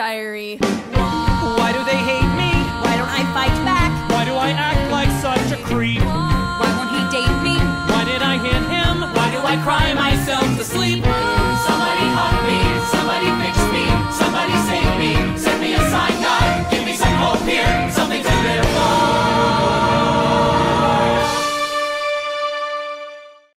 diary. Why do they hate me? Why don't I fight back? Why do I act like such a creep? Why won't he date me? Why did I hit him? Why do I cry myself to sleep?